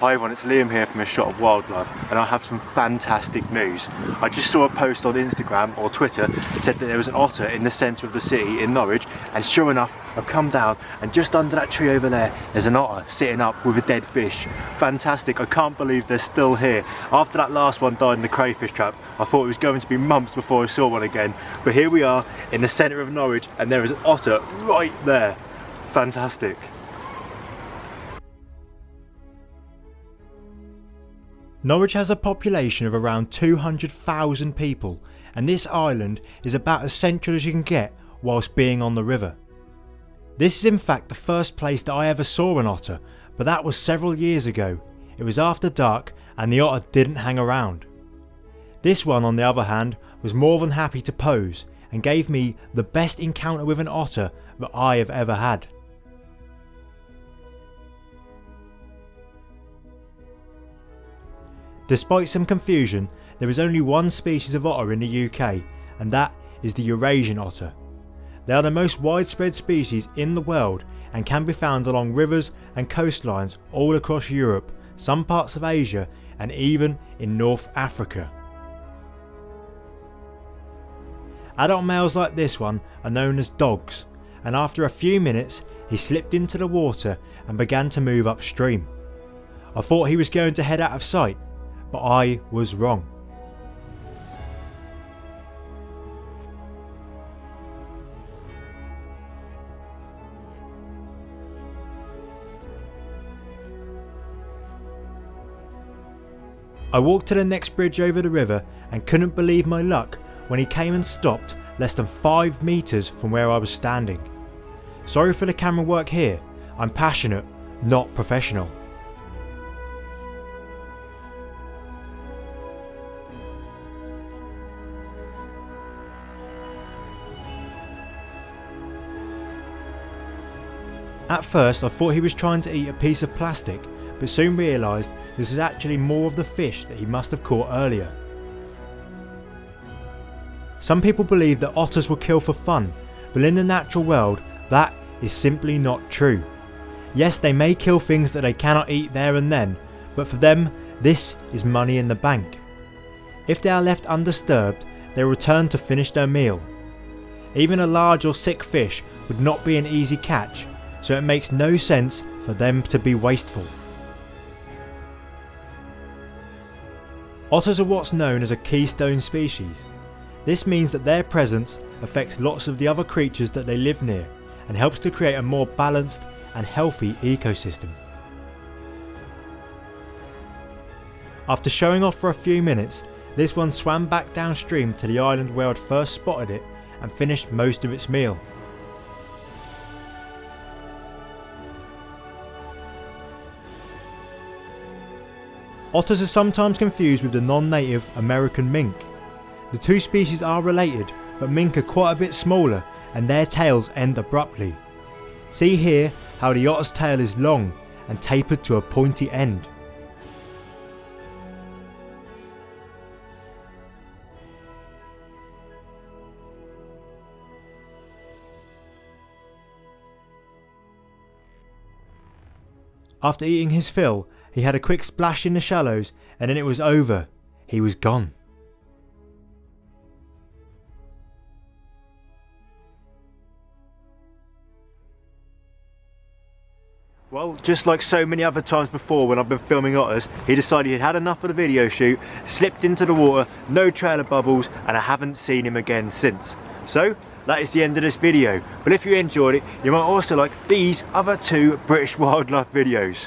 Hi everyone, it's Liam here from A Shot of Wildlife and I have some fantastic news. I just saw a post on Instagram or Twitter that said that there was an otter in the centre of the city in Norwich and sure enough I've come down and just under that tree over there there's an otter sitting up with a dead fish. Fantastic, I can't believe they're still here. After that last one died in the crayfish trap I thought it was going to be months before I saw one again but here we are in the centre of Norwich and there is an otter right there. Fantastic. Norwich has a population of around 200,000 people and this island is about as central as you can get whilst being on the river. This is in fact the first place that I ever saw an otter but that was several years ago. It was after dark and the otter didn't hang around. This one on the other hand was more than happy to pose and gave me the best encounter with an otter that I have ever had. Despite some confusion, there is only one species of otter in the UK, and that is the Eurasian otter. They are the most widespread species in the world and can be found along rivers and coastlines all across Europe, some parts of Asia, and even in North Africa. Adult males like this one are known as dogs, and after a few minutes he slipped into the water and began to move upstream. I thought he was going to head out of sight, but I was wrong. I walked to the next bridge over the river and couldn't believe my luck when he came and stopped less than 5 metres from where I was standing. Sorry for the camera work here, I'm passionate, not professional. At first I thought he was trying to eat a piece of plastic, but soon realised this was actually more of the fish that he must have caught earlier. Some people believe that otters will kill for fun, but in the natural world that is simply not true. Yes, they may kill things that they cannot eat there and then, but for them this is money in the bank. If they are left undisturbed, they return to finish their meal. Even a large or sick fish would not be an easy catch, so it makes no sense for them to be wasteful. Otters are what's known as a keystone species. This means that their presence affects lots of the other creatures that they live near and helps to create a more balanced and healthy ecosystem. After showing off for a few minutes, this one swam back downstream to the island where I'd first spotted it and finished most of its meal. Otters are sometimes confused with the non-native American mink. The two species are related, but mink are quite a bit smaller and their tails end abruptly. See here how the otter's tail is long and tapered to a pointy end. After eating his fill, he had a quick splash in the shallows and then it was over. He was gone. Well, just like so many other times before when I've been filming otters, he decided he'd had enough of the video shoot, slipped into the water, no trail of bubbles, and I haven't seen him again since. So, that is the end of this video. But if you enjoyed it, you might also like these other two British wildlife videos.